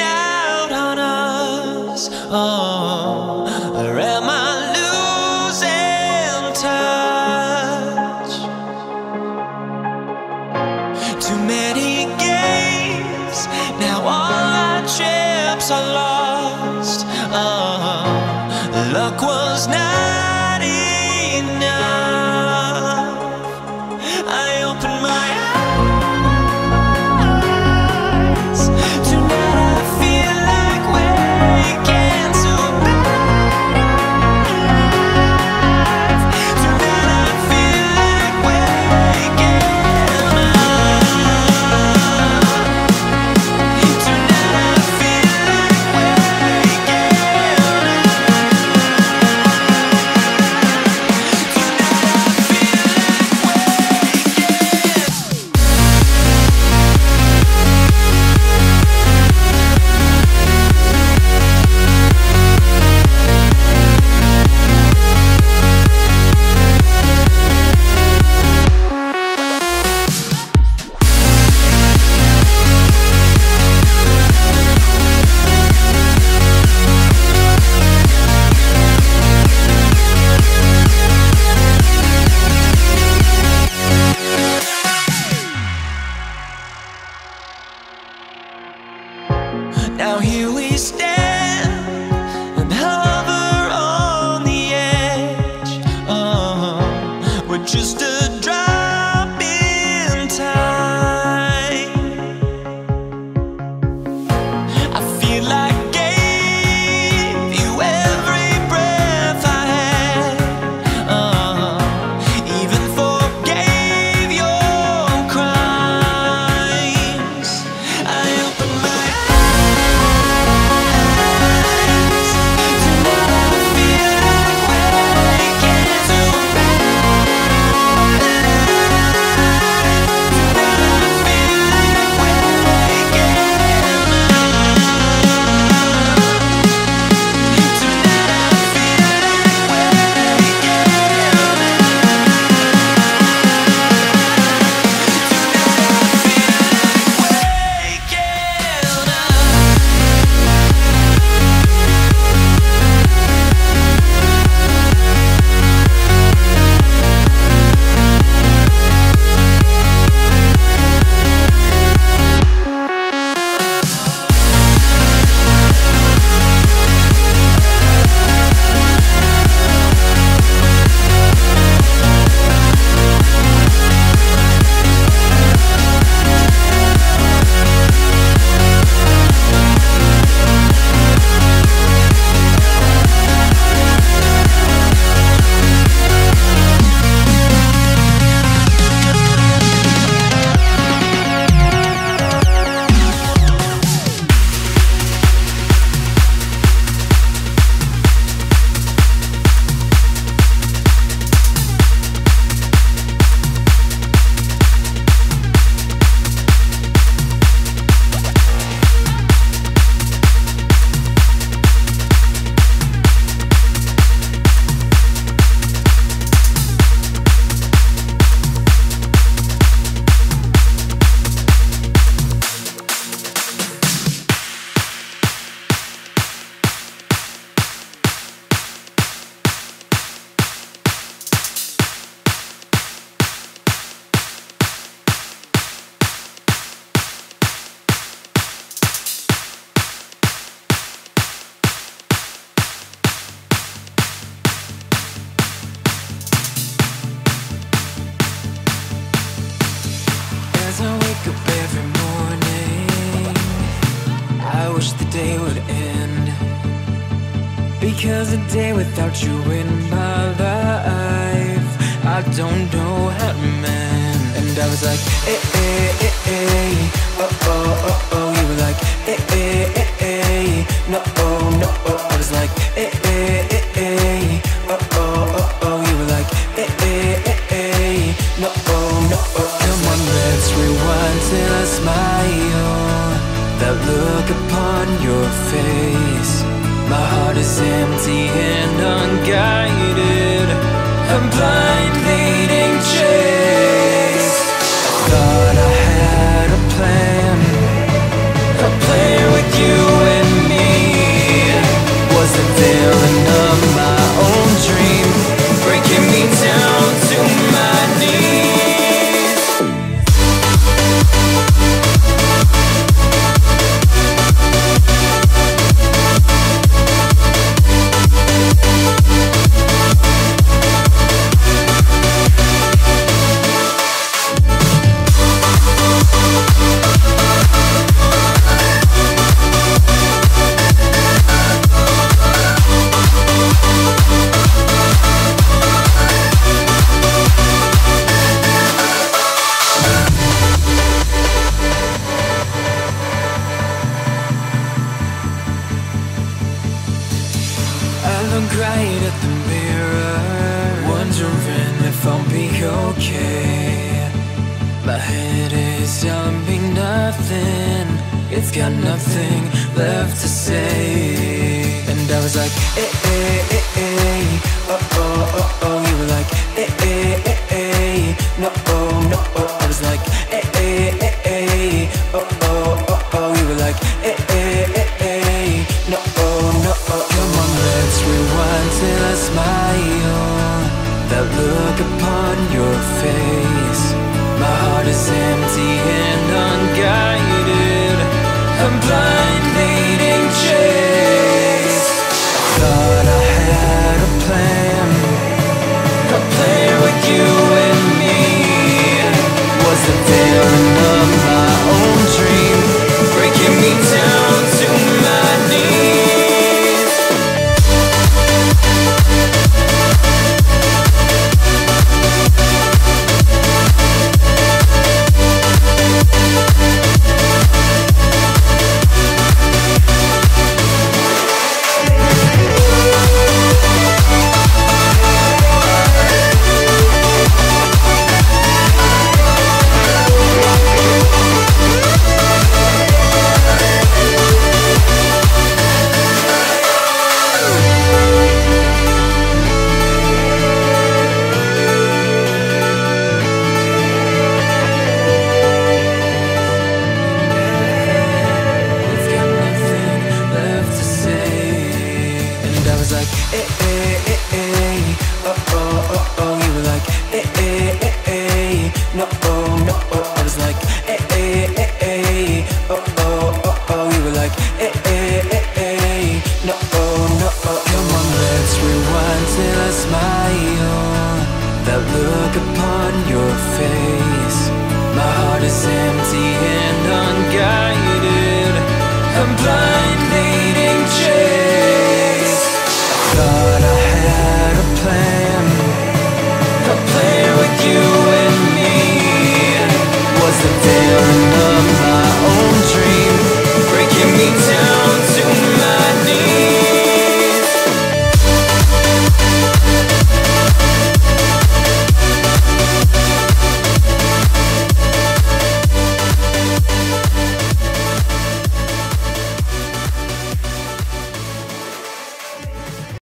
out on us. Oh, or am I losing touch? Too many games, now all our chips are lost. Oh, luck was not enough. Cause a day without you in my life. I don't know how to man And I was like, eh, eh, eh, eh, oh, oh, oh. Look right at the mirror, wondering if I'll be okay. My head is telling me nothing. It's got nothing left to say. And I was like, eh, eh, eh, eh. Oh, oh, oh, oh. You were like, eh, eh, eh, eh. No, oh, no, oh. I was like, My heart is empty